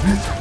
Huh?